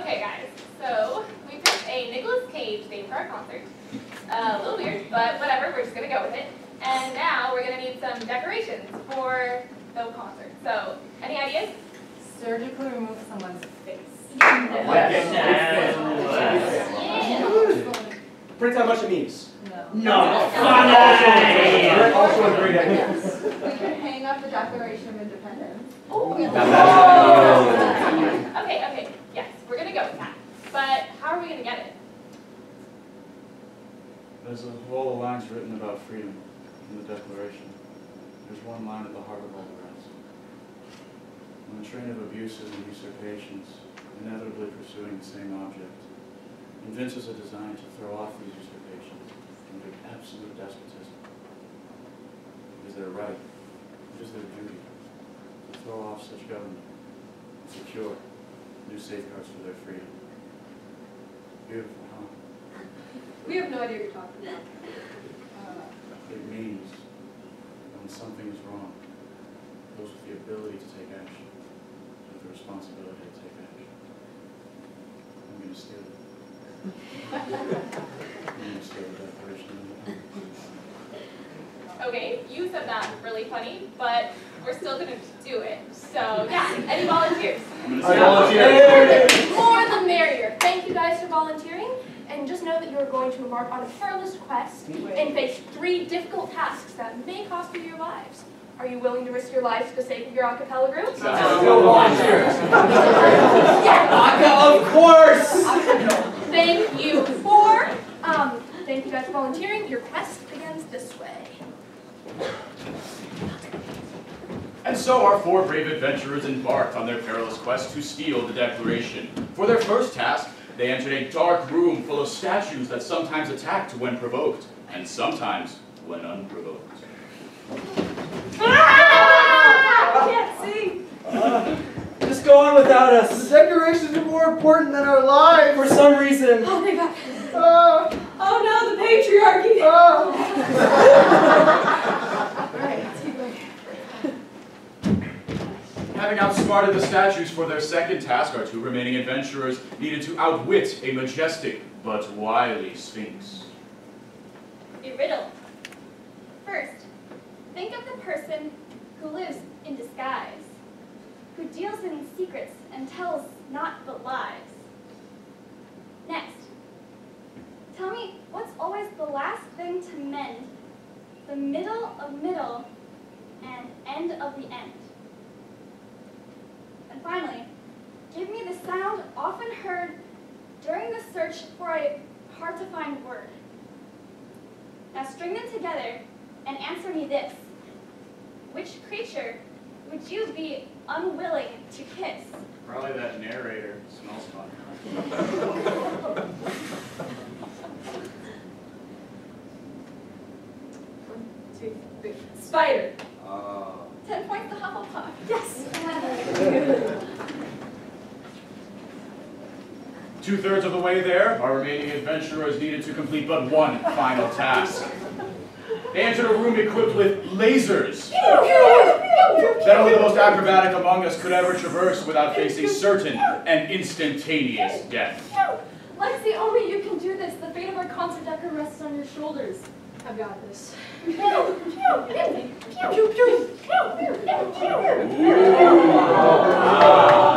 Okay, guys, so we picked a Nicolas Cage theme for our concert. Uh, a little weird, but whatever, we're just gonna go with it. And now we're gonna need some decorations for the concert. So, any ideas? Surgically remove someone's face. Print out a bunch of memes. No. No, Funny! funny! Also a great idea. We could hang up the Declaration of Independence. Oh. That's Okay, okay, yes, we're gonna go with that. But how are we gonna get it? There's a whole of lines written about freedom in the Declaration. There's one line at the heart of all the rest. When a train of abuses and usurpations, inevitably pursuing the same object, evinces a design to throw off these usurpations and make absolute despotism. It is their right, it is their duty, to throw off such government and secure new safeguards for their freedom. Beautiful, huh? We have no idea what you're talking about. It means when something is wrong, those with the ability to take action, have the responsibility to take action. I'm gonna steal it. I'm gonna steal the Declaration of Okay, you said that really funny, but we're still gonna do it. So, yeah, any volunteers? I'm gonna I steal volunteer. it. More the merrier. Thank you guys for volunteering. And just know that you are going to embark on a perilous quest and face three difficult tasks that may cost you your lives. Are you willing to risk your lives for the sake of your a cappella group? Go volunteers. Yes! Of course! Thank you for, um, thank you guys for volunteering. Your quest begins this way. And so our four brave adventurers embarked on their perilous quest to steal the Declaration. For their first task, they entered a dark room full of statues that sometimes attacked when provoked, and sometimes when unprovoked. Ah! I can't see. Just go on without us. The decorations are more important than our lives. For some reason. Oh, thank God. Ah, Oh no, the patriarchy. ah. Alright, let's keep going. Having outsmarted the statues for their second task, our two remaining adventurers needed to outwit a majestic but wily sphinx. A riddle. First, think of the person who lives in disguise, who deals in secrets and tells not but lies. Next, tell me what's always the last thing to mend, the middle of middle and end of the end. And finally, give me the sound often heard during the search for a hard to find word. Now string them together and answer me this. Which creature would you be unwilling to kiss? Probably that narrator smells fun. One, two, three. Spider. Ah. Ten points to Hufflepuff. Yes. Two-thirds of the way there, our remaining adventurers needed to complete but one final task. They entered a room equipped with lasers that only the most acrobatic among us could ever traverse without facing certain and instantaneous death. Lexi, only you can do this. The fate of our concert decker rests on your shoulders. I've got this. All right,